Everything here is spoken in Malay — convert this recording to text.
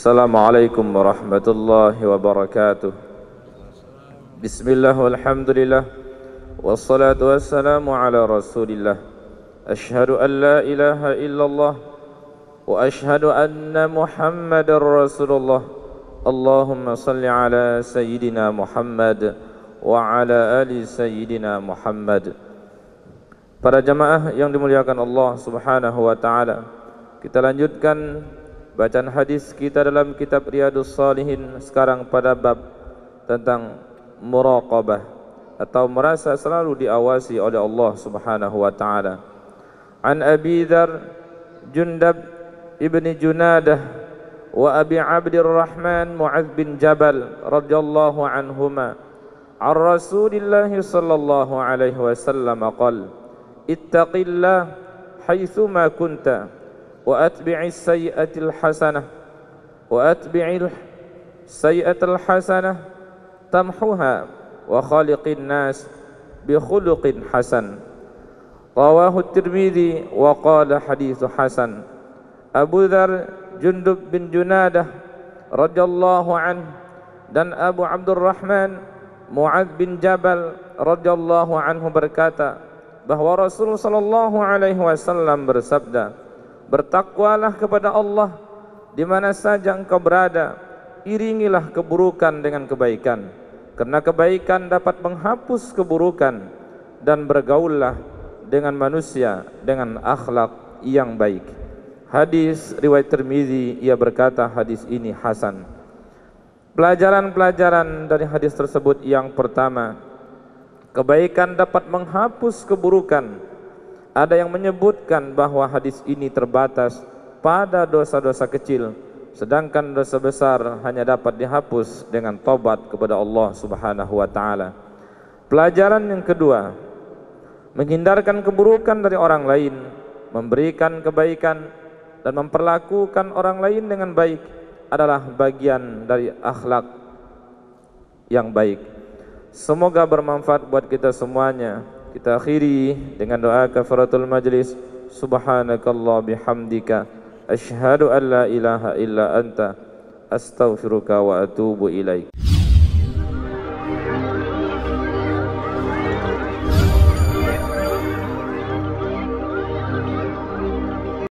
السلام عليكم ورحمة الله وبركاته بسم الله والحمد لله والصلاة والسلام على رسول الله أشهد أن لا إله إلا الله وأشهد أن محمد رسول الله اللهم صل على سيدنا محمد وعلى آل سيدنا محمد Para jamaah yang dimuliakan Allah Subhanahu wa taala. Kita lanjutkan bacaan hadis kita dalam kitab Riyadus Salihin sekarang pada bab tentang muraqabah atau merasa selalu diawasi oleh Allah Subhanahu wa taala. An Abi Dzar Jundab ibni Junadah wa Abi Abdurrahman Mu'adz bin Jabal radhiyallahu anhuma عن Rasulillah sallallahu alaihi wasallam qala ittaqillah قال اتق حيثما كنت وأتبع السيئة الحسنة وأتبع السيئة الحسنة تمحها وخالق الناس بخلق حسن. رواه الترمذي وقال حديث حسن. أبو ذر جندب بن جنادة رضي الله عنه dan Abu Abdurrahman Mu'ad bin Jabal radhiyallahu anhu berkata bahwa Rasulullah sallallahu alaihi wasallam bersabda, "Bertakwalah kepada Allah di mana saja engkau berada, iringilah keburukan dengan kebaikan, karena kebaikan dapat menghapus keburukan dan bergaullah dengan manusia dengan akhlak yang baik." Hadis riwayat Tirmizi ia berkata hadis ini hasan. Pelajaran-pelajaran dari hadis tersebut yang pertama, Kebaikan dapat menghapus keburukan. Ada yang menyebutkan bahawa hadis ini terbatas pada dosa-dosa kecil, sedangkan dosa besar hanya dapat dihapus dengan tobat kepada Allah Subhanahu wa taala. Pelajaran yang kedua, menghindarkan keburukan dari orang lain, memberikan kebaikan dan memperlakukan orang lain dengan baik adalah bagian dari akhlak yang baik. Semoga bermanfaat buat kita semuanya. Kita akhiri dengan doa kafaratul majlis. Subhanakallah bihamdika. Ashhadu an la ilaha illa anta. Astaghfiruka wa atubu ilaik.